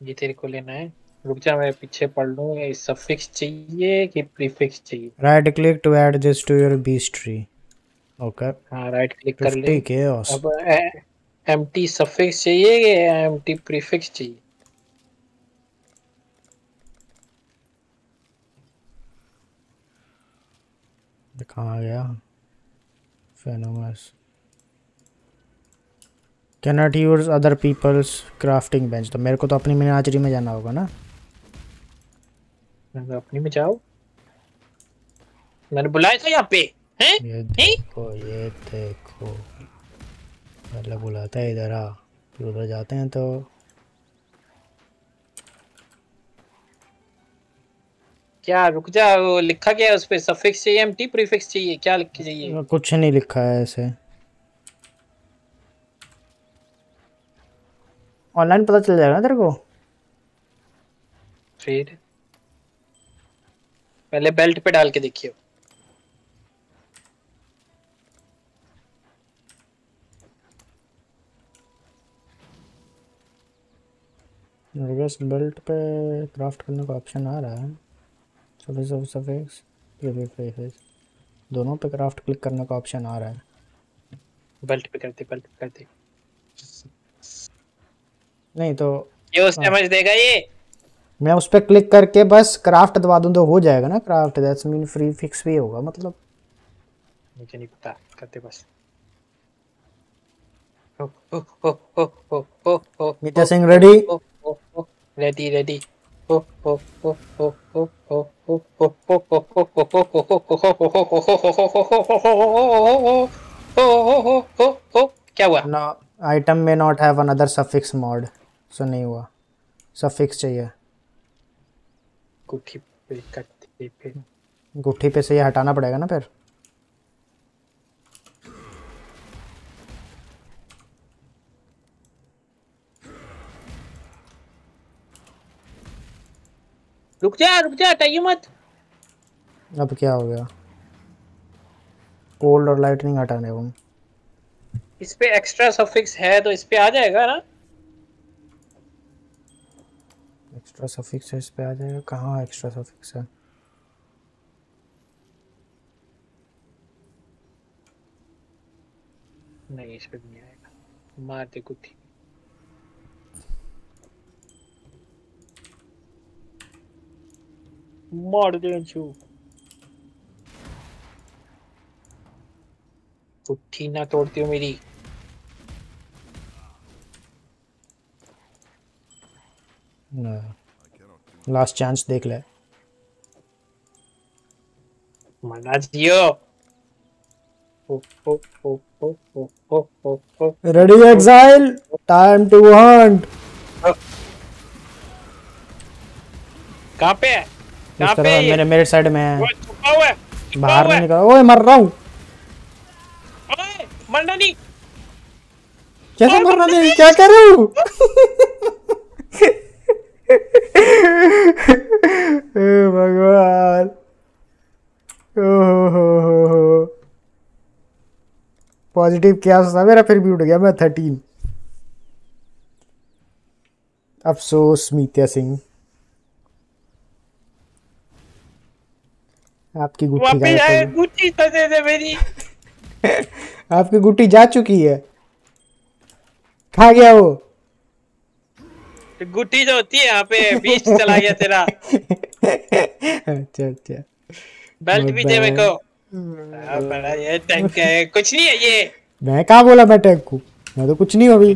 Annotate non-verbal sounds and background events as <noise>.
ये तेरे को लेना है। रुक जा मैं पीछे पढ़ लूँ। ये सफिक्स चाहिए कि प्रीफिक्स चाहिए? Right click to add this to your bees tree okay हाँ राइट क्लिक कर ले। 50 chaos अब एम्प्टी सफिक्स चाहिए या एम्प्टी प्रीफिक्स चाहिए? कहाँ गया। फेनोमस can not use other people's crafting bench तो मेरे को तो अपनी मिनाचरी में जाना होगा ना? अपनी में जाओ मैंने बुलाया था यहाँ पे। हैं? ये देखो ये देखो। पहले बुलाता है इधर आ फिर उधर जाते हैं तो। क्या रुक जा वो लिखा गया है उस पे? सफिक्स चाहिए एम्प्टी प्रीफिक्स चाहिए क्या लिख के चाहिए? कुछ नहीं लिखा है ऐसे। ऑनलाइन पता चल जाएगा ना तेरे को? फिर? पहले बेल्ट पे डाल के देखियो। बस बेल्ट पे क्राफ्ट करने का ऑप्शन आ रहा है। सर्विस ऑफ़ सफिक्स प्रीफिक्स दोनों पे क्राफ्ट क्लिक करने का ऑप्शन आ रहा है। बेल्ट पे करते बेल्ट पे करते। नहीं तो ये समझ देगा ये मैं उस पर क्लिक करके बस क्राफ्ट दबा दूँ तो हो जाएगा ना craft that's mean prefix भी होगा मतलब मुझे नहीं पता करते बस मीता सिंह रेडी रेडी रेडी क्या हुआ आइटम में not have another suffix mod so नहीं हुआ। सफिक्स चाहिए। गुठी पे करते फिर गुट्ठी पे से ये हटाना पड़ेगा ना फिर? रुक जा रुक जा हटाइए मत। अब क्या हो गया? कोल्ड और लाइटनिंग हटाने को इस पे एक्स्ट्रा सफिक्स है तो इस पे आ जाएगा ना? एक्स्ट्रा सफिक्स इस पे आ जाएगा। कहाँ एक्स्ट्रा सफिक्स है? नहीं, इस पे नहीं आएगा। मार दे गुठी मार दे अंशु। गुठी ना तोड़ती हो मेरी। हाँ। लास्ट चांस देख ले। Ready Exile time to hunt पे है? पे मेरे मेरे साइड में है। बाहर नहीं निकल। ओए मर रहा हूँ। मरना नहीं। कैसे मरना नहीं? क्या कर रहा हूँ। भगवान ओहो पॉजिटिव क्या था मेरा फिर भी उठ गया मैं थर्टीन अफसोस मीत्या सिंह. आपकी गई। गुच्ची तो दे दे मेरी। <laughs> आपकी गुट्टी जा चुकी है। खा गया वो। गुट्टी जो होती है यहाँ पे बीच चला गया तेरा। अच्छा अच्छा। बेल्ट भी दे मेरे को बड़ा ये टैंक है। कुछ नहीं है ये? मैं कहा बोला मैं टैंक को मैं तो कुछ नहीं हूँ अभी।